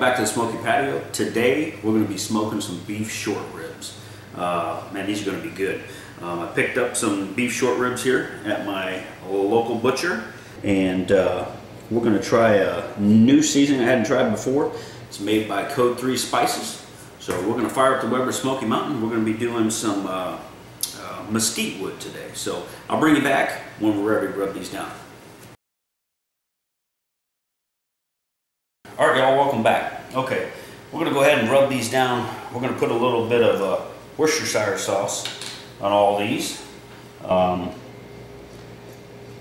welcome back to the Smoky Patio. Today we're going to be smoking some beef short ribs. Uh, man, these are going to be good. Um, I picked up some beef short ribs here at my local butcher, and uh, we're going to try a new seasoning I hadn't tried before. It's made by Code 3 Spices. So we're going to fire up the Weber Smokey Mountain. We're going to be doing some uh, uh, mesquite wood today. So I'll bring you back when we're ready to rub these down. All right, y'all, welcome back. Okay, we're gonna go ahead and rub these down. We're gonna put a little bit of uh, Worcestershire sauce on all these. Um,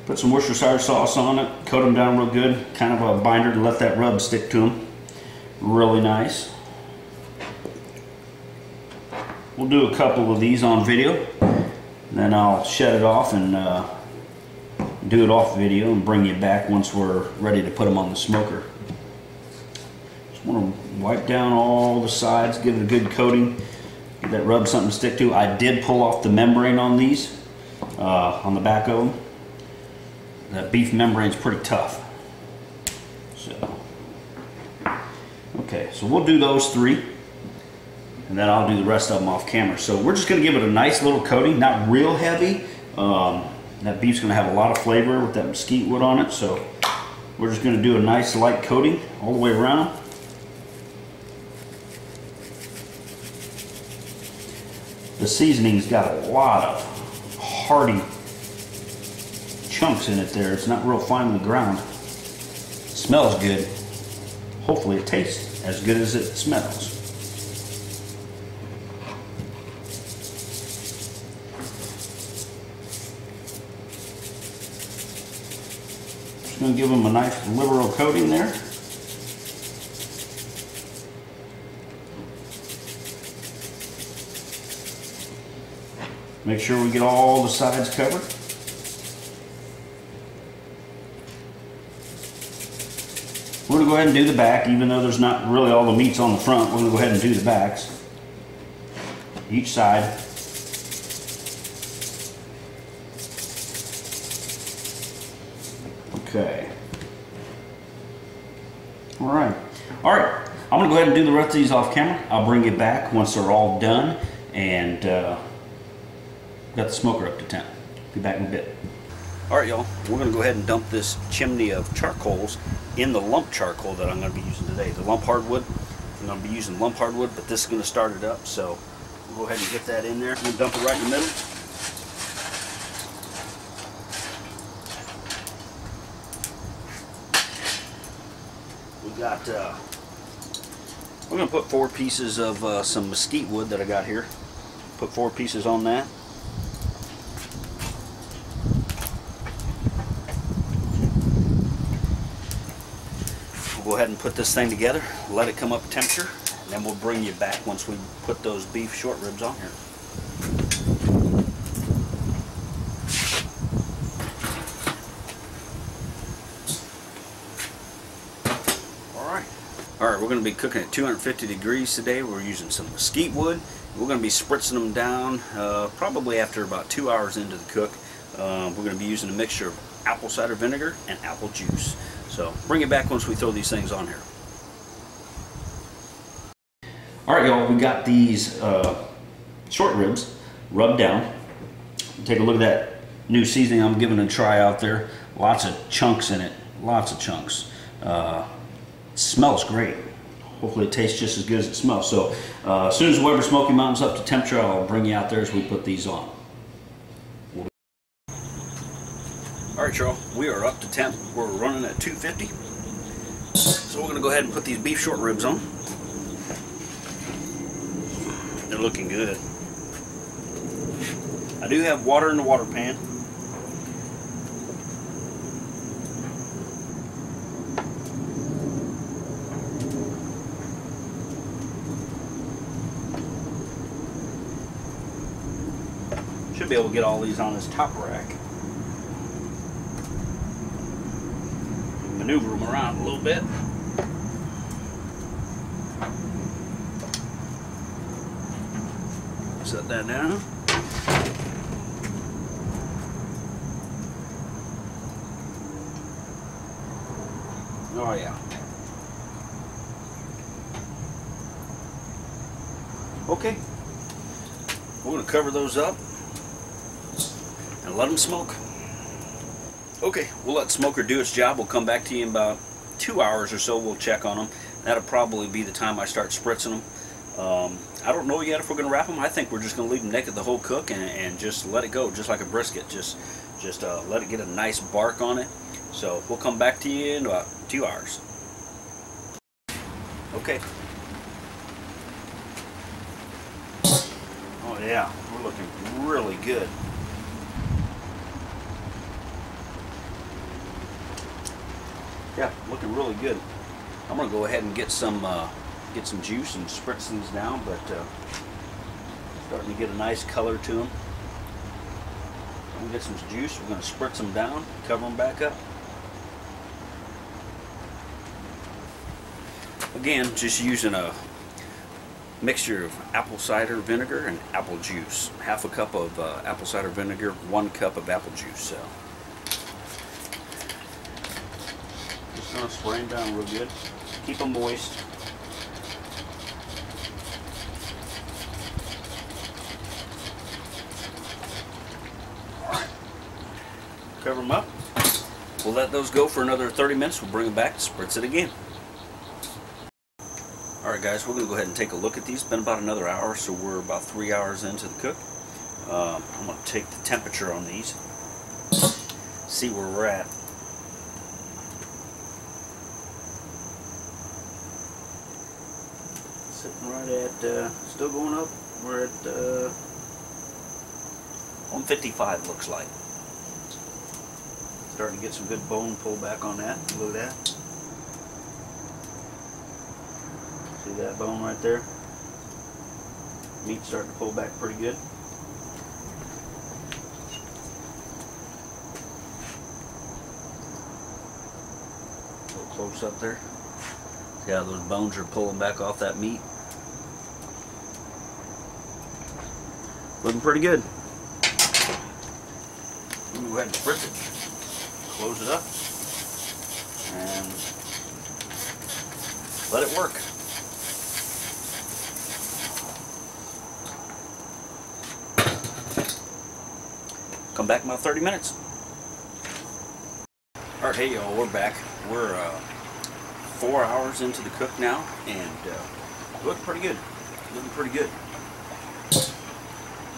put some Worcestershire sauce on it, coat them down real good, kind of a binder to let that rub stick to them. Really nice. We'll do a couple of these on video, then I'll shut it off and uh, do it off video and bring you back once we're ready to put them on the smoker. Want to wipe down all the sides, give it a good coating, get that rub something to stick to. I did pull off the membrane on these, uh, on the back of them. That beef membrane is pretty tough. So, okay, so we'll do those three and then I'll do the rest of them off camera. So we're just gonna give it a nice little coating, not real heavy. Um, that beef's gonna have a lot of flavor with that mesquite wood on it, so we're just gonna do a nice light coating all the way around. The seasoning's got a lot of hearty chunks in it there. It's not real finely ground. It smells good. Hopefully it tastes as good as it smells. Just to give them a nice liberal coating there. Make sure we get all the sides covered. We're going to go ahead and do the back, even though there's not really all the meats on the front. We're going to go ahead and do the backs. Each side. Okay. All right. All right. I'm going to go ahead and do the rest of these off camera. I'll bring you back once they're all done and uh, got the smoker up to temp. Be back in a bit. All right, y'all. We're to go ahead and dump this chimney of charcoals in the lump charcoal that I'm to be using today. The lump hardwood. I'm to be using lump hardwood, but this is to start it up. So we'll go ahead and get that in there. and dump it right in the middle. We got, uh, we're to put four pieces of uh, some mesquite wood that I got here. Put four pieces on that. Go ahead and put this thing together, let it come up to temperature, and then we'll bring you back once we put those beef short ribs on here. Alright. Alright, we're going to be cooking at 250 degrees today. We're using some mesquite wood. We're going to be spritzing them down uh, probably after about two hours into the cook. Uh, we're going to be using a mixture of apple cider vinegar and apple juice. So bring it back once we throw these things on here. Alright y'all, we got these uh, short ribs rubbed down. Take a look at that new seasoning I'm giving a try out there. Lots of chunks in it, lots of chunks. Uh, smells great. Hopefully it tastes just as good as it smells. So uh, as soon as Weber Smokey Mountain's up to temperature, I'll bring you out there as we put these on. All right, y'all, we are up to temp. We're running at 250. So we're gonna go ahead and put these beef short ribs on. They're looking good. I do have water in the water pan. Should be able to get all these on this top rack. maneuver them around a little bit. Set that down. Oh yeah. Okay. We're going to cover those up and let them smoke. Okay, we'll let smoker do its job. We'll come back to you in about two hours or so. We'll check on them. That'll probably be the time I start spritzing them. Um, I don't know yet if we're going to wrap them. I think we're just going to leave them naked the whole cook and, and just let it go, just like a brisket. Just, just uh, let it get a nice bark on it. So we'll come back to you in about two hours. Okay. Oh yeah, we're looking really good. Yeah, looking really good. I'm gonna go ahead and get some uh, get some juice and spritz these down, but uh, starting to get a nice color to them. I'm gonna get some juice. We're gonna spritz them down, cover them back up. Again, just using a mixture of apple cider vinegar and apple juice. Half a cup of uh, apple cider vinegar, one cup of apple juice. So. Gonna spray them down real good. Keep them moist. Cover them up. We'll let those go for another 30 minutes. We'll bring them back, spritz it again. Alright guys, we're going to go ahead and take a look at these. It's been about another hour, so we're about three hours into the cook. Um, I'm going to take the temperature on these, see where we're at. Sitting right at, uh, still going up, we're at uh, 155 looks like. Starting to get some good bone pull back on that. Look at that. See that bone right there? Meat starting to pull back pretty good. Little close up there. See how those bones are pulling back off that meat? Looking pretty good. Go ahead and spritz it. Close it up. And let it work. Come back in about 30 minutes. Alright, hey y'all, we're back. We're uh, four hours into the cook now, and uh, looking pretty good. Looking pretty good.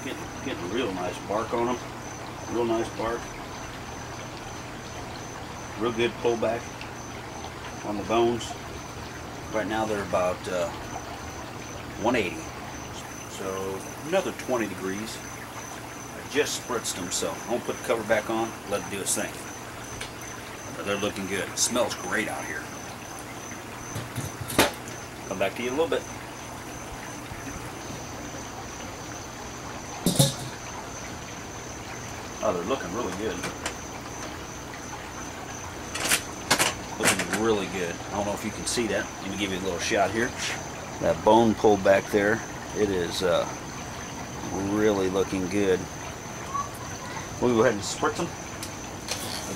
Getting, getting real nice bark on them. Real nice bark. Real good pullback on the bones. Right now they're about uh, 180. So another 20 degrees. I just spritzed them, so I'm gonna put the cover back on, let it do its thing. But they're looking good. Smells great out here. Come back to you in a little bit. Oh, they're looking really good. Looking really good. I don't know if you can see that. Let me give you a little shot here. That bone pulled back there. It is uh, really looking good. We'll go ahead and spritz them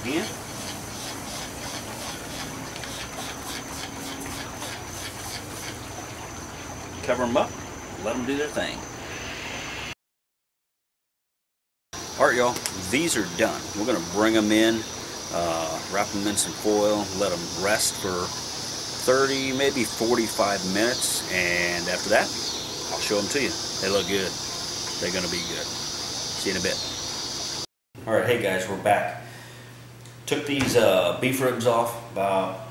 again. Cover them up. Let them do their thing. Alright y'all, these are done. We're to bring them in, uh, wrap them in some foil, let them rest for 30, maybe 45 minutes, and after that, I'll show them to you. They look good. They're to be good. See you in a bit. Alright, hey guys, we're back. Took these uh, beef ribs off about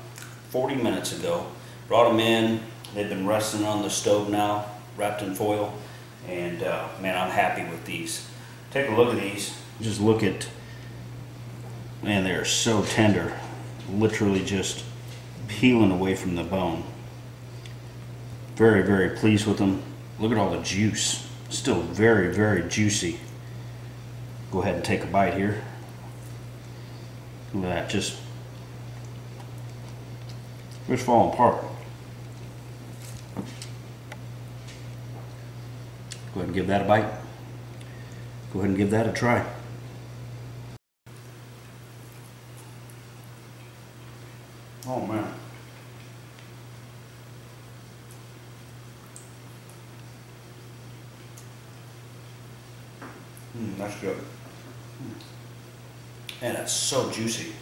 40 minutes ago. Brought them in. They've been resting on the stove now, wrapped in foil, and uh, man, I'm happy with these take a look at these. Just look at, man, they're so tender. Literally just peeling away from the bone. Very, very pleased with them. Look at all the juice. Still very, very juicy. Go ahead and take a bite here. Look at that, just, just falling apart. Go ahead and give that a bite. Go ahead and give that a try. Oh man. Mm, that's good. And it's so juicy.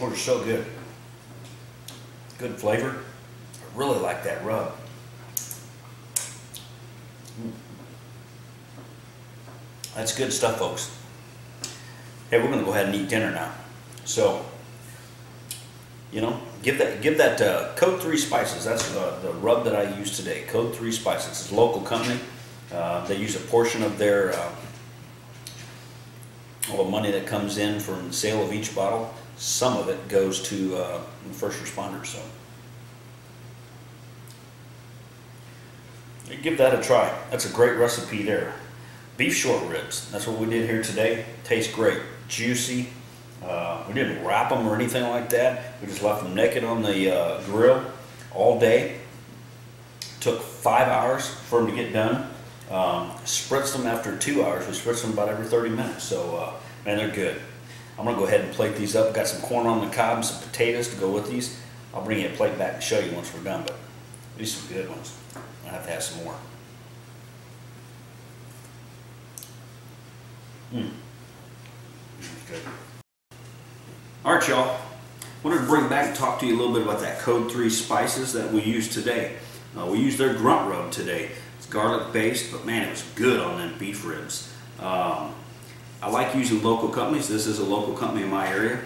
It's so good. Good flavor. Really like that rub. That's good stuff, folks. Hey, we're gonna go ahead and eat dinner now. So, you know, give that give that uh, Code Three Spices. That's the, the rub that I use today. Code Three Spices. It's a local company. Uh, they use a portion of their uh, all the money that comes in from the sale of each bottle. Some of it goes to uh, first responders. So, give that a try. That's a great recipe there. Beef short ribs. That's what we did here today. Tastes great, juicy. Uh, we didn't wrap them or anything like that. We just left them naked on the uh, grill all day. Took five hours for them to get done. Um, spritzed them after two hours. We spritzed them about every 30 minutes. So, uh, man, they're good. I'm gonna go ahead and plate these up. Got some corn on the cob, some potatoes to go with these. I'll bring you a plate back and show you once we're done, but these are good ones. I have to have some more. Mm. Good. All right, y'all. Wanted to bring back and talk to you a little bit about that Code 3 spices that we use today. Uh, we used their grunt rub today. It's garlic based, but man, it was good on them beef ribs. Um, I like using local companies. This is a local company in my area.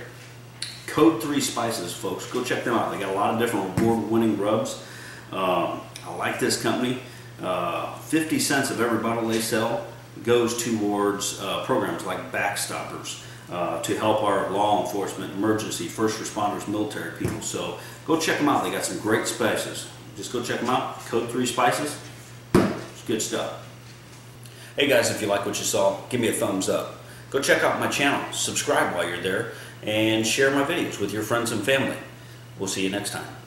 Code 3 Spices, folks. Go check them out. They got a lot of different award-winning rubs. Um, I like this company. Uh, 50 cents of every bottle they sell goes towards uh, programs like Backstoppers uh, to help our law enforcement, emergency, first responders, military people. So go check them out. They got some great spices. Just go check them out. Code 3 Spices. It's good stuff. Hey guys, if you like what you saw, give me a thumbs up. Go check out my channel, subscribe while you're there, and share my videos with your friends and family. We'll see you next time.